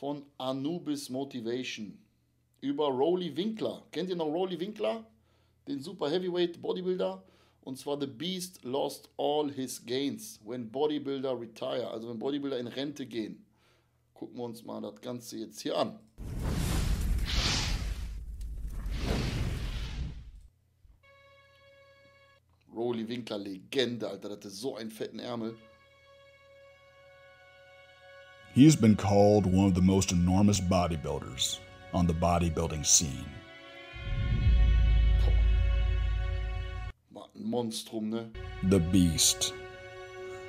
von Anubis Motivation über Rolly Winkler. Kennt ihr noch Rolly Winkler? Den Super Heavyweight Bodybuilder? Und zwar The Beast lost all his gains when Bodybuilder retire. Also wenn Bodybuilder in Rente gehen. Gucken wir uns mal das Ganze jetzt hier an. Rolly Winkler, Legende, Alter. Das ist so einen fetten Ärmel. He has been called one of the most enormous bodybuilders on the bodybuilding scene. Boah, ein Monstrum, ne? The Beast.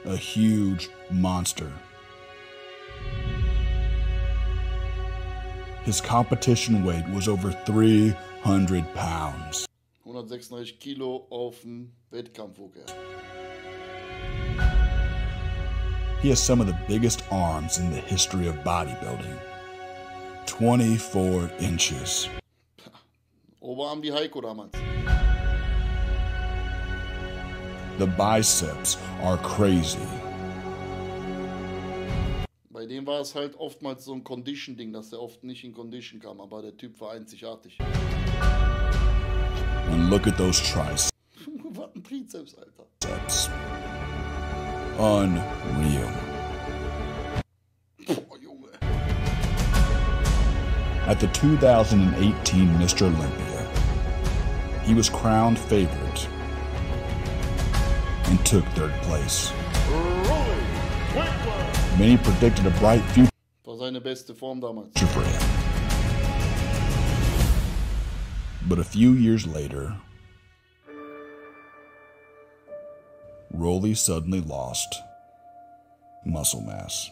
A huge monster. His competition weight was over 300 pounds. 136 Kilo auf dem Wettkampf He has some of the biggest arms in the history of bodybuilding 24 inches. Oberarm wie Heiko damals. The biceps are crazy. Bei dem war es halt oftmals so ein Condition-Ding, dass er oft nicht in Condition kam, aber der Typ war einzigartig. And look at those triceps. Was ein Trizeps, Alter. Unreal. At the 2018 Mr. Olympia, he was crowned favorite and took third place. Many predicted a bright future War seine beste Form damals. for him. But a few years later, Rolly suddenly lost muscle mass.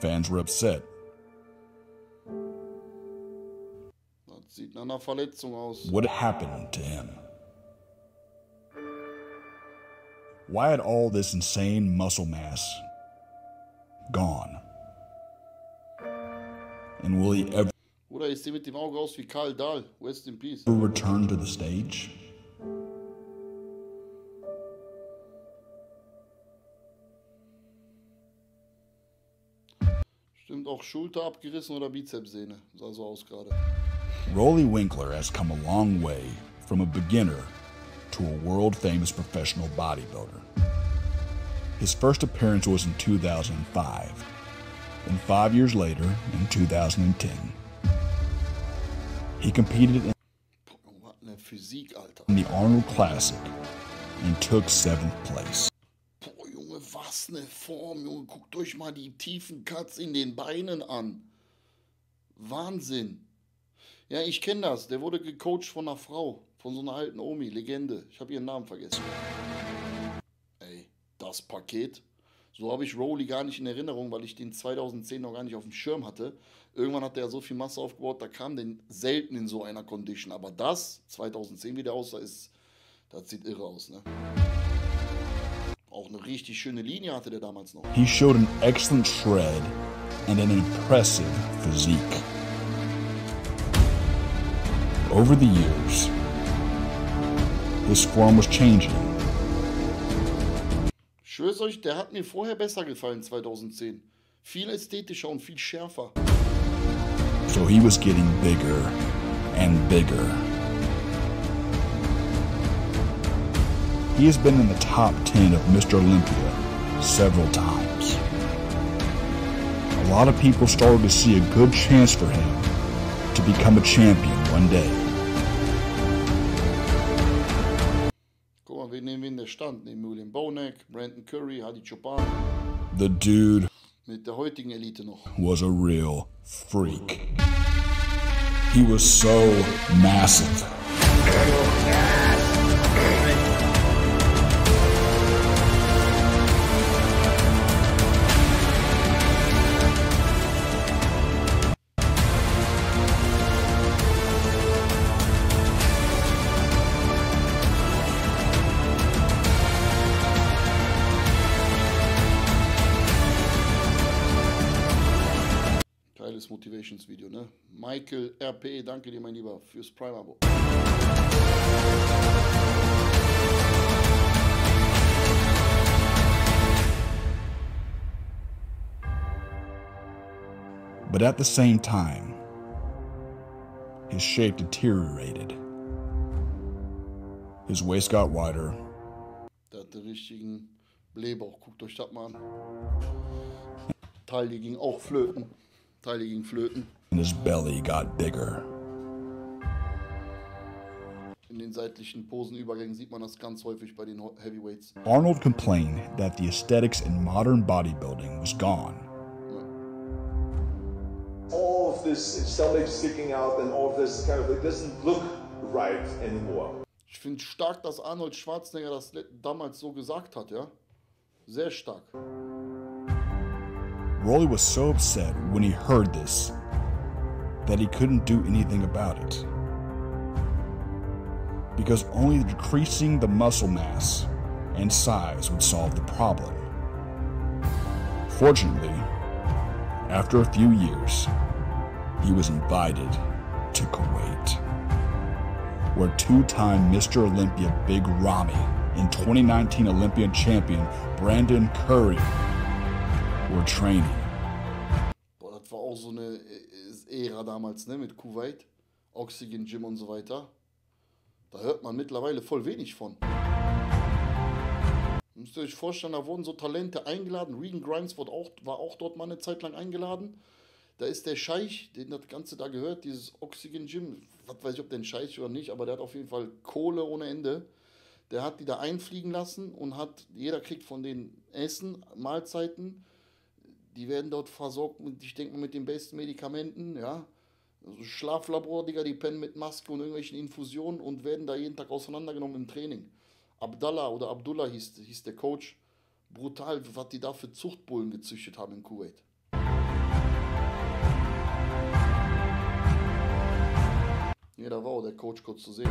Fans were upset Das sieht nach einer Verletzung aus. What happened to him? Why had all this insane muscle mass gone? And will he ever Oder ich sehe mit dem Auge aus wie Karl Dahl. Rest in Peace. return to the stage? Auch Schulter abgerissen oder Bizepssehne. Sah so aus gerade. Rolly Winkler has come a long way from a beginner to a world famous professional bodybuilder. His first appearance was in 2005, and five years later, in 2010, he competed in Boah, Physik, Alter. the Arnold Classic and took seventh place. Was eine Form, Junge. Guckt euch mal die tiefen Cuts in den Beinen an. Wahnsinn. Ja, ich kenne das. Der wurde gecoacht von einer Frau. Von so einer alten Omi. Legende. Ich habe ihren Namen vergessen. Ey, das Paket. So habe ich Rowley gar nicht in Erinnerung, weil ich den 2010 noch gar nicht auf dem Schirm hatte. Irgendwann hat er so viel Masse aufgebaut, da kam den selten in so einer Condition. Aber das, 2010, wie der aussah, ist, das sieht irre aus, ne? Auch eine richtig schöne Linie hatte der damals noch. He showed an excellent shred and an impressive physique. Over the years, his form was changing, Ich schwör's euch, der hat mir vorher besser gefallen, 2010. Viel ästhetischer und viel schärfer. so he was getting bigger and bigger. He has been in the top 10 of Mr. Olympia several times. A lot of people started to see a good chance for him to become a champion one day. Guck mal, wen nehmen wir in der Stand? Neben Bonek, Brandon Curry, Hadi Chopin. The dude Mit der heutigen Elite noch. was a real freak. He was so massive. Geiles Motivationsvideo, ne? Michael RP, danke dir, mein Lieber, fürs Prime-Abo. But at the same time, his shape deteriorated. His waist got wider. Der hatte richtigen Blähbauch. Guckt euch das mal an. Ging auch flöten. Taille ging flöten. And his belly got bigger. In den seitlichen Posenübergängen sieht man das ganz häufig bei den Heavyweights. Arnold complained that the aesthetics in modern bodybuilding was gone. all of this stomach sticking out and all of this kind of it doesn't look right anymore. Ich finde stark, dass Arnold Schwarzenegger das damals so gesagt hat, ja? Sehr stark. Rolly was so upset when he heard this that he couldn't do anything about it. Because only decreasing the muscle mass and size would solve the problem. Fortunately, after a few years, he was invited to Kuwait, where two time Mr. Olympia Big Ramy and 2019 Olympian champion Brandon Curry were training. Boah, das war auch so eine äh, Ära damals, ne? Mit Kuwait, Oxygen Gym und so weiter. Da hört man mittlerweile voll wenig von. Müsst ihr euch vorstellen, da wurden so Talente eingeladen. Regan Grimes wurde auch, war auch dort mal eine Zeit lang eingeladen. Da ist der Scheich, den das Ganze da gehört, dieses Oxygen Gym. Was weiß ich, ob der ein Scheich oder nicht, aber der hat auf jeden Fall Kohle ohne Ende. Der hat die da einfliegen lassen und hat, jeder kriegt von den Essen, Mahlzeiten. Die werden dort versorgt, mit, ich denke mal, mit den besten Medikamenten, ja. Also Schlaflabor, Digga, die pennen mit Maske und irgendwelchen Infusionen und werden da jeden Tag auseinandergenommen im Training. Abdallah oder Abdullah hieß, hieß der Coach. Brutal, was die da für Zuchtbullen gezüchtet haben in Kuwait. Ja, da war auch der Coach kurz zu sehen.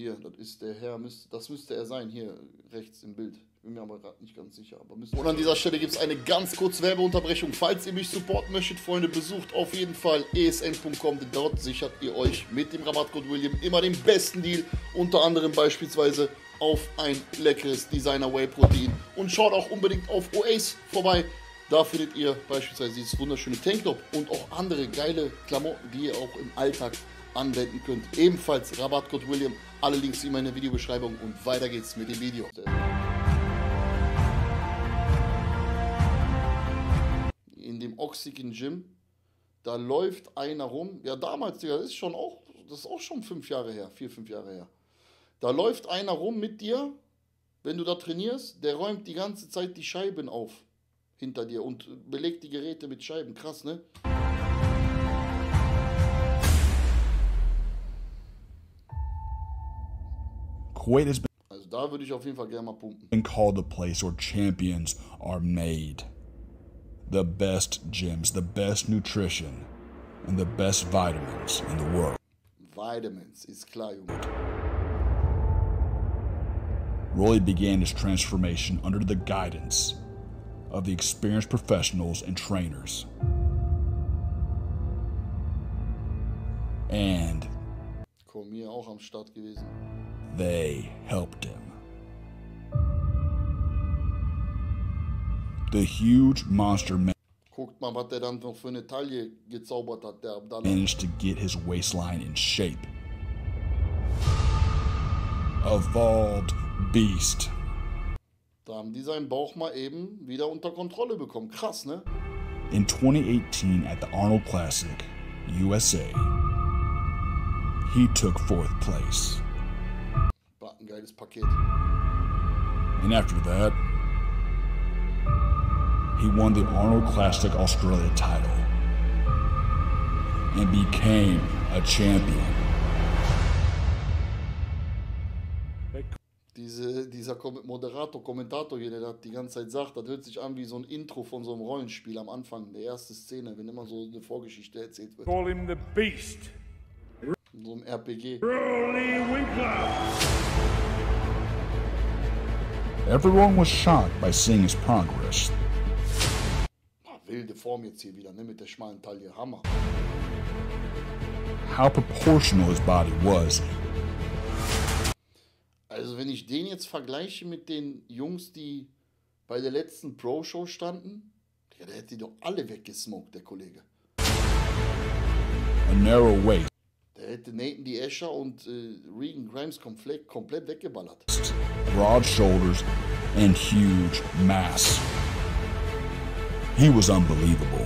Hier, das ist der Herr, das müsste er sein, hier rechts im Bild. Ich bin mir aber gerade nicht ganz sicher. Aber Und an dieser Stelle gibt es eine ganz kurze Werbeunterbrechung. Falls ihr mich supporten möchtet, Freunde, besucht auf jeden Fall esn.com. denn Dort sichert ihr euch mit dem Rabattcode William immer den besten Deal. Unter anderem beispielsweise auf ein leckeres Designer Whey Protein. Und schaut auch unbedingt auf Oace vorbei. Da findet ihr beispielsweise dieses wunderschöne Tanktop und auch andere geile Klamotten, die ihr auch im Alltag anwenden könnt. Ebenfalls Rabattcode William. Alle Links in der Videobeschreibung und weiter geht's mit dem Video. In dem Oxygen Gym, da läuft einer rum. Ja, damals, Digga, das ist schon auch, das ist auch schon fünf Jahre her, vier, fünf Jahre her. Da läuft einer rum mit dir, wenn du da trainierst, der räumt die ganze Zeit die Scheiben auf hinter dir und belegt die Geräte mit Scheiben. Krass, ne? Kuwait has Also da würde ich auf jeden Fall gerne mal pumpen. been called the place where champions are made. The best gyms, the best nutrition, and the best vitamins in the world. Vitamins, ist klar, Junge. Rolly began his transformation under the guidance of the experienced professionals and trainers. And Komm hier auch am Start gewesen. They helped him. The huge monster man Guckt mal, was der dann noch für eine Taille gezaubert hat, der Abdallah. managed to get his waistline in shape. Evolved Beast. Da haben die seinen Bauch mal eben wieder unter Kontrolle bekommen. Krass, ne? In 2018 at the Arnold Classic, USA, he took fourth place. Geiles Paket. And after that, he won the Arnold Classic Australia title and became a champion. Diese, dieser Moderator, Kommentator hier, der das die ganze Zeit sagt, das hört sich an wie so ein Intro von so einem Rollenspiel am Anfang, der erste Szene, wenn immer so eine Vorgeschichte erzählt wird. Call him the Beast. In so einem RPG. Rolly Winkler. Everyone was shocked by seeing his progress. Wilde Form jetzt hier wieder, ne? Mit der schmalen Taille. Hammer. How proportional his body was Also, wenn ich den jetzt vergleiche mit den Jungs, die bei der letzten Pro-Show standen, Ja, der hätte die doch alle weggesmoked, der Kollege. a narrow waist, Der hätte Nathan die Escher und äh, Regan Grimes komplett, komplett weggeballert. broad shoulders, and huge mass. He was unbelievable.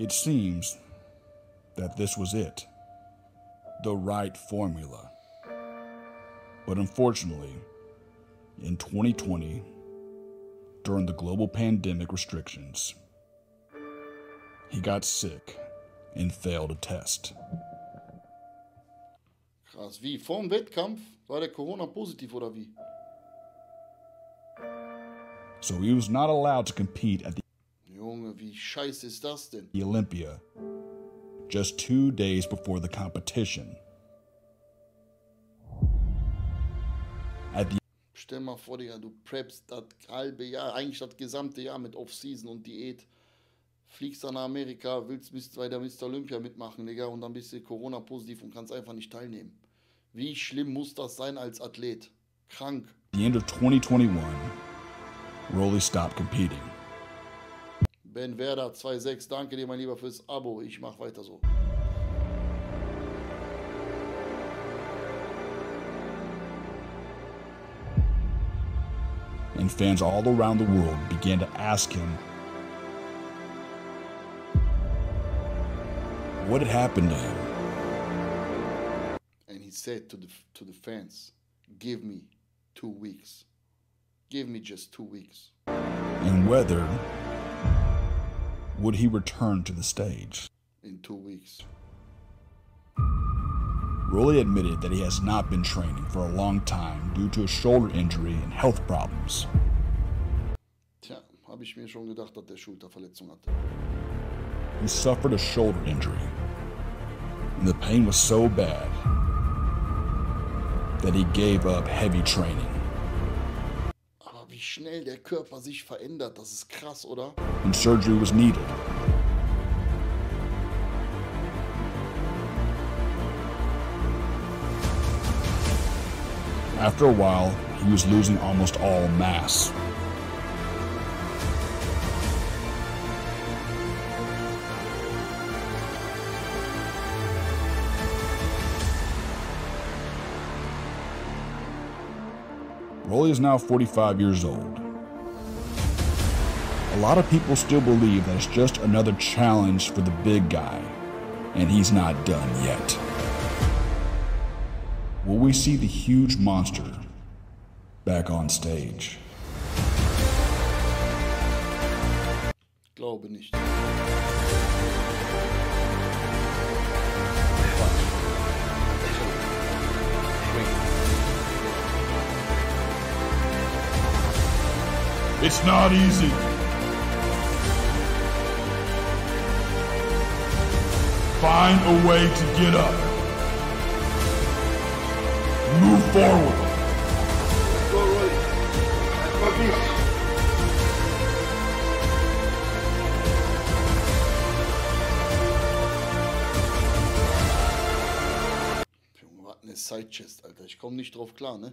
It seems that this was it. The right formula. But unfortunately, in 2020, during the global pandemic restrictions, he got sick and failed a test. Krass. Wie? Vorm Wettkampf war der Corona positiv oder wie? So he was not allowed to compete at the scheiße ist das denn? Olympia just two days before the competition. At the Stell mal vor, Digga, du preppst das halbe Jahr, eigentlich das gesamte Jahr mit Off-Season und Diät. Fliegst dann nach Amerika, willst bis bei der Mr. Olympia mitmachen, Digga, und dann bist du Corona-positiv und kannst einfach nicht teilnehmen. Wie schlimm muss das sein als Athlet? Krank. the end of 2021, Rolly stopped competing. Ben Werder 2.6, danke dir, mein Lieber, fürs Abo. Ich mach weiter so. and fans all around the world began to ask him what had happened to him. And he said to the, to the fans, give me two weeks. Give me just two weeks. and whether would he return to the stage. In two weeks. Rolly admitted that he has not been training for a long time due to a shoulder injury and health problems. Tja, habe ich mir schon gedacht, dass der Schulterverletzung hatte. He suffered a shoulder injury, and the pain was so bad that he gave up heavy training. Schnell der Körper sich verändert, das ist krass, oder? and surgery was needed. After a while, he was losing almost all mass. Rolly is now 45 years old. A lot of people still believe that it's just another challenge for the big guy, and he's not done yet. Will we see the huge monster back on stage? Glaube nicht. It's not easy. Find a way to get up. Move forward. Junge, was eine Sidechest, Alter. Ich komme nicht drauf klar, ne?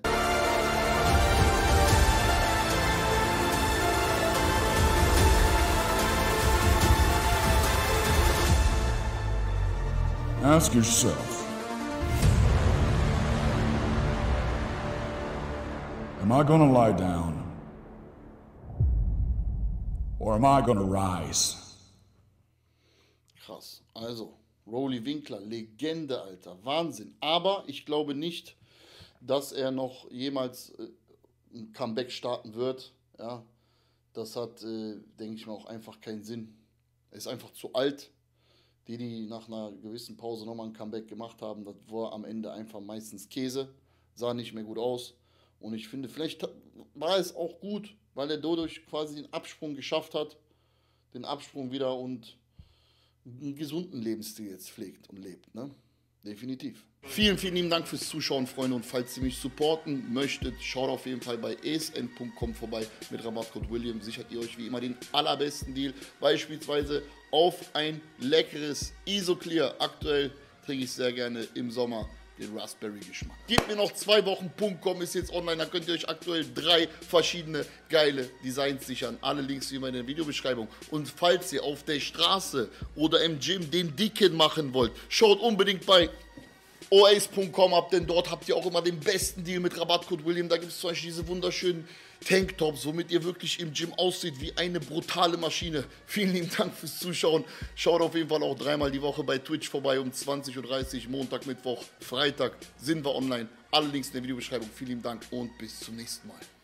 Ask yourself Am I to lie down? Or am I to rise? Krass. Also, Rolly Winkler, Legende, Alter. Wahnsinn. Aber ich glaube nicht, dass er noch jemals äh, ein Comeback starten wird, ja, das hat, äh, denke ich mal, auch einfach keinen Sinn. Er ist einfach zu alt. Die, die nach einer gewissen Pause nochmal ein Comeback gemacht haben, das war am Ende einfach meistens Käse, sah nicht mehr gut aus. Und ich finde, vielleicht war es auch gut, weil er dadurch quasi den Absprung geschafft hat, den Absprung wieder und einen gesunden Lebensstil jetzt pflegt und lebt. Ne? Definitiv. Vielen, vielen lieben Dank fürs Zuschauen, Freunde. Und falls ihr mich supporten möchtet, schaut auf jeden Fall bei esn.com vorbei. Mit Rabattcode William sichert ihr euch wie immer den allerbesten Deal. Beispielsweise auf ein leckeres Isoclear. Aktuell trinke ich sehr gerne im Sommer den Raspberry-Geschmack. Gebt mir noch zwei Wochen.com ist jetzt online, da könnt ihr euch aktuell drei verschiedene geile Designs sichern. Alle Links wie immer in der Videobeschreibung. Und falls ihr auf der Straße oder im Gym den Dicken machen wollt, schaut unbedingt bei oace.com ab, denn dort habt ihr auch immer den besten Deal mit Rabattcode William. Da gibt es zum Beispiel diese wunderschönen Tanktops, womit ihr wirklich im Gym aussieht wie eine brutale Maschine. Vielen lieben Dank fürs Zuschauen. Schaut auf jeden Fall auch dreimal die Woche bei Twitch vorbei um 20.30 Uhr, Montag, Mittwoch, Freitag sind wir online. Alle Links in der Videobeschreibung. Vielen lieben Dank und bis zum nächsten Mal.